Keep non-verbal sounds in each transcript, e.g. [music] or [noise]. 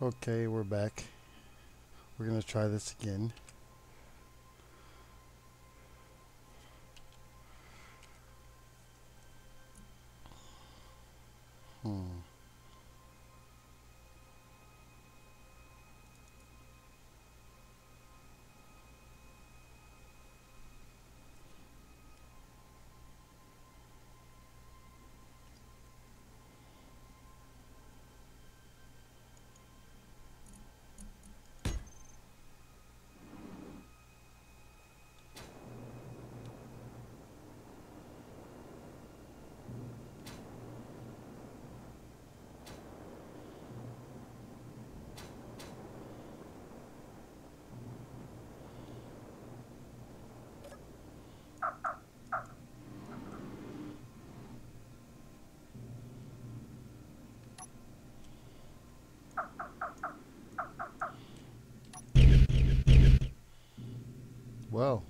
Okay, we're back. We're gonna try this again. Hmm. Well,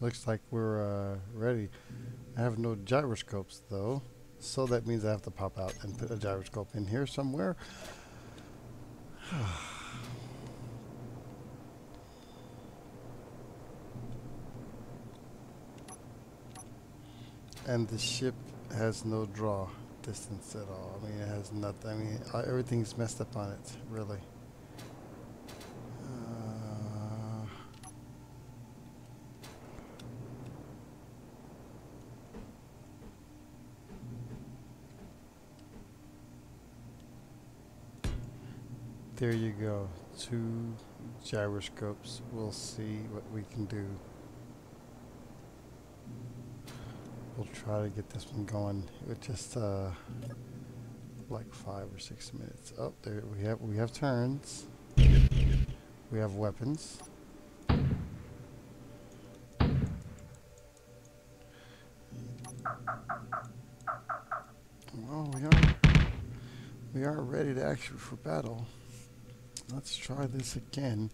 looks like we're uh, ready. I have no gyroscopes though, so that means I have to pop out and put a gyroscope in here somewhere. [sighs] and the ship has no draw distance at all. I mean, it has nothing. I mean, uh, everything's messed up on it, really. There you go. Two gyroscopes. We'll see what we can do. We'll try to get this one going with just uh, like five or six minutes. Oh, there we have we have turns. We have weapons. Well, we are we are ready to action for battle. Let's try this again.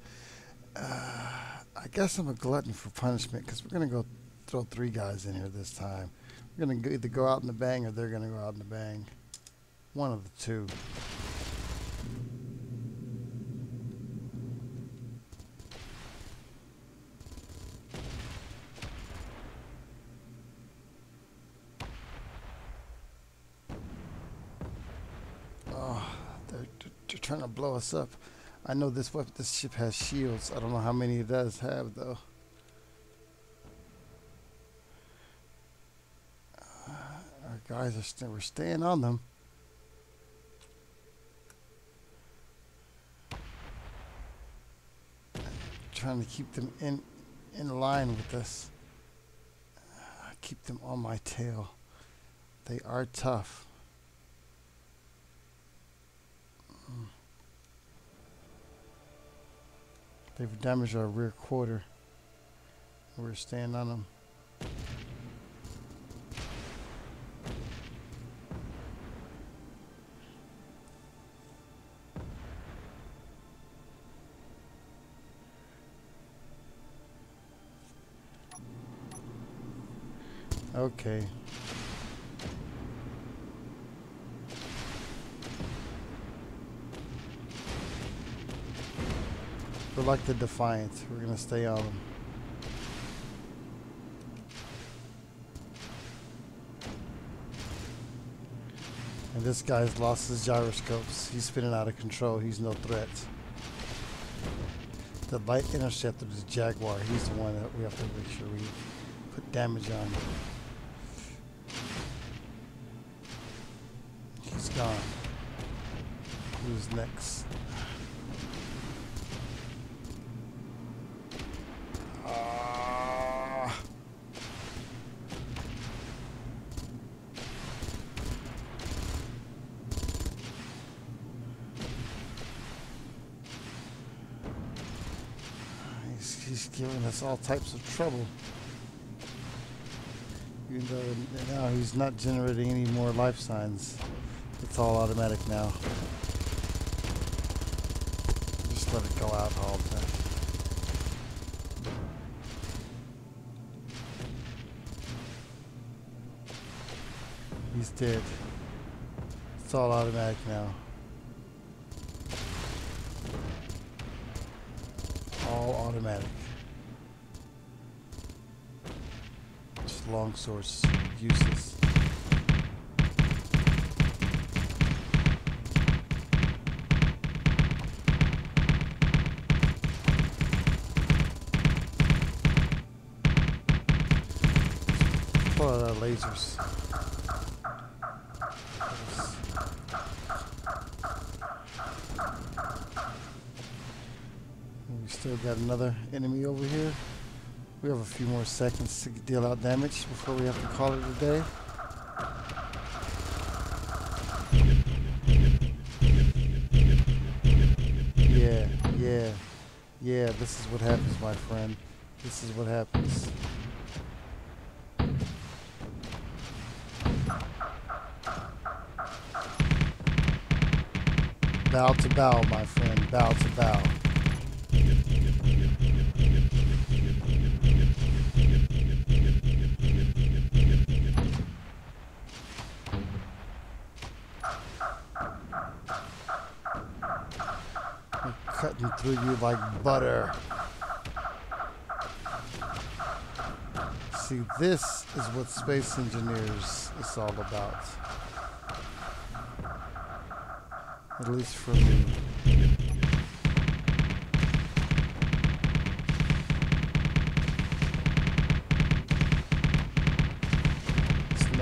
Uh, I guess I'm a glutton for punishment because we're gonna go throw three guys in here this time. We're gonna either go out in the bang or they're gonna go out in the bang. One of the two. Oh, they're trying to blow us up. I know this weapon, this ship has shields. I don't know how many it does have though. Uh, our guys are st we're staying on them. Trying to keep them in in line with us. Keep them on my tail. They are tough. Mm. They've damaged our rear quarter. We're staying on them. Okay. Like the Defiant. We're gonna stay on them. And this guy's lost his gyroscopes. He's spinning out of control. He's no threat. The light interceptor is Jaguar. He's the one that we have to make sure we put damage on. He's gone. Who's next? He's, giving us all types of trouble. Even though now he's not generating any more life signs. It's all automatic now. Just let it go out all the time. He's dead. It's all automatic now. All automatic. Just long source useless. Out our lasers. We still got another enemy over here. We have a few more seconds to deal out damage before we have to call it a day. Yeah, yeah, yeah, this is what happens, my friend. This is what happens. Bow to bow, my friend. Bow to bow. Cutting through you like butter. See, this is what Space Engineers is all about. At least for me.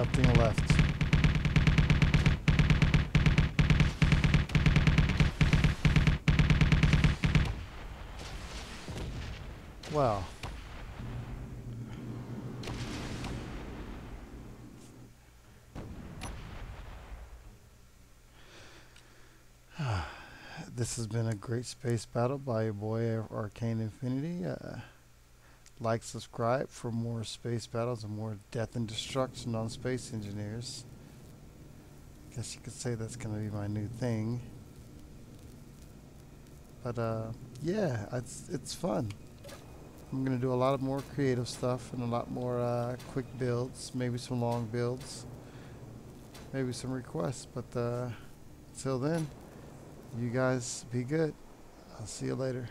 Nothing left. Well. [sighs] this has been a great space battle by your boy Arkane Infinity. Uh, like, subscribe for more space battles and more death and destruction on space engineers. Guess you could say that's going to be my new thing. But uh, yeah, it's it's fun. I'm gonna do a lot of more creative stuff and a lot more uh, quick builds, maybe some long builds, maybe some requests. But uh, until then, you guys be good. I'll see you later.